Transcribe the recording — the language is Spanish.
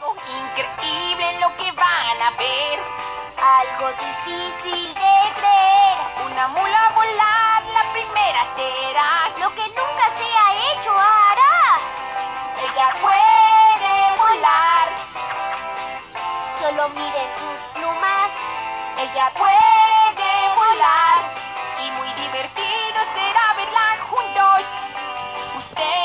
Algo increíble lo que van a ver. Algo difícil de creer. Una mula volar, la primera será. Lo que nunca se ha hecho hará. Ella puede volar. Solo miren sus plumas. Ella puede volar. Y muy divertido será verla juntos. Usted